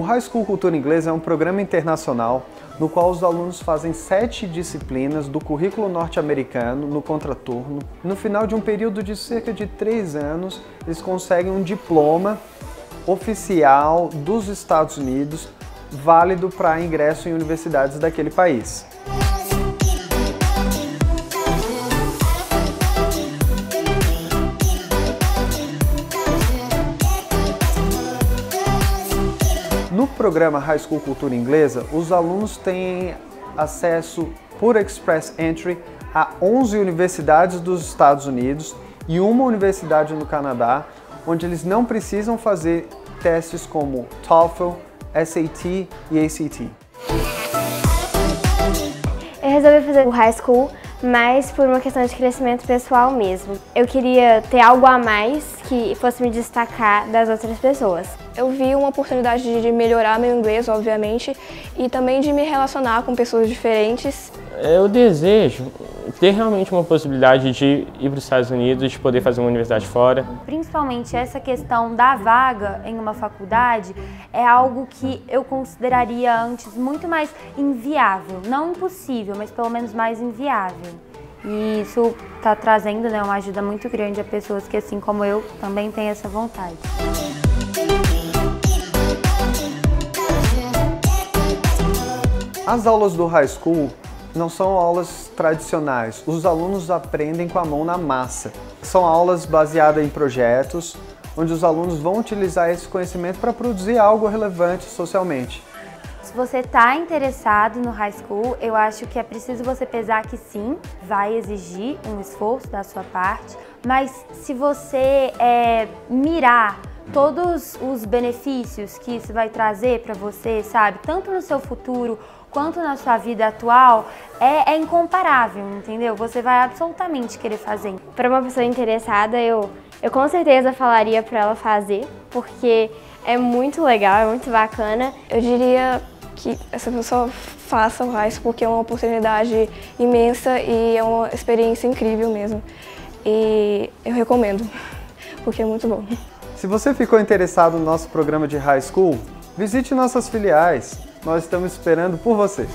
High School Cultura Inglesa é um programa internacional no qual os alunos fazem sete disciplinas do currículo norte-americano no contraturno. No final de um período de cerca de três anos, eles conseguem um diploma oficial dos Estados Unidos, válido para ingresso em universidades daquele país. No programa High School Cultura Inglesa, os alunos têm acesso por Express Entry a 11 universidades dos Estados Unidos e uma universidade no Canadá, onde eles não precisam fazer testes como TOEFL, SAT e ACT. Eu resolvi fazer o High School mas por uma questão de crescimento pessoal mesmo. Eu queria ter algo a mais que fosse me destacar das outras pessoas. Eu vi uma oportunidade de melhorar meu inglês, obviamente, e também de me relacionar com pessoas diferentes. Eu desejo ter realmente uma possibilidade de ir para os Estados Unidos, de poder fazer uma universidade fora. Principalmente essa questão da vaga em uma faculdade é algo que eu consideraria antes muito mais inviável, não impossível, mas pelo menos mais inviável. E isso está trazendo né, uma ajuda muito grande a pessoas que, assim como eu, também têm essa vontade. As aulas do high school não são aulas tradicionais. Os alunos aprendem com a mão na massa. São aulas baseadas em projetos, onde os alunos vão utilizar esse conhecimento para produzir algo relevante socialmente. Se você está interessado no high school, eu acho que é preciso você pesar que sim, vai exigir um esforço da sua parte, mas se você é, mirar todos os benefícios que isso vai trazer para você, sabe, tanto no seu futuro quanto na sua vida atual, é, é incomparável, entendeu? Você vai absolutamente querer fazer. Para uma pessoa interessada, eu, eu com certeza falaria para ela fazer, porque é muito legal, é muito bacana. Eu diria que essa pessoa faça o RAIS porque é uma oportunidade imensa e é uma experiência incrível mesmo. E eu recomendo, porque é muito bom. Se você ficou interessado no nosso programa de High School, visite nossas filiais. Nós estamos esperando por você.